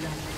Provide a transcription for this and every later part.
London.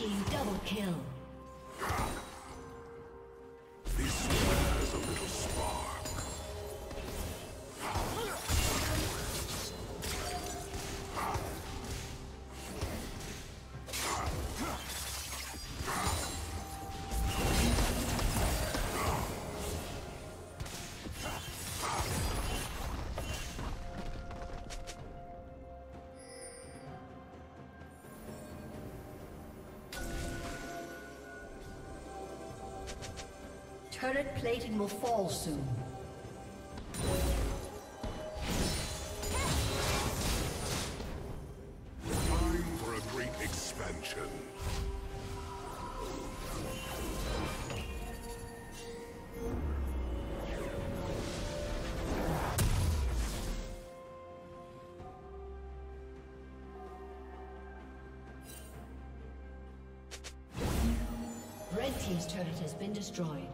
Team double kill. Turret plating will fall soon. Time for a great expansion. Red team's turret has been destroyed.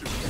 Such